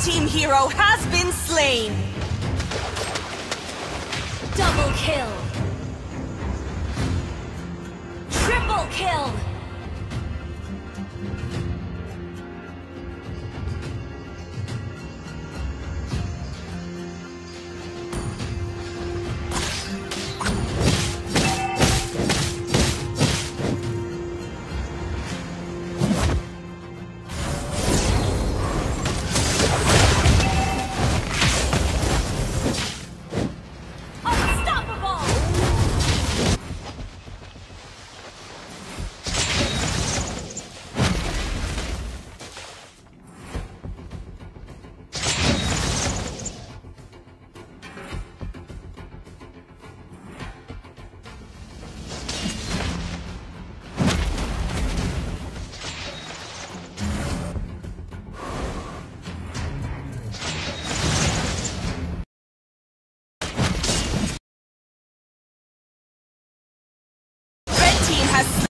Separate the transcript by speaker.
Speaker 1: team hero has been slain!
Speaker 2: Double kill! Triple kill!
Speaker 1: Has